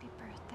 Happy birthday.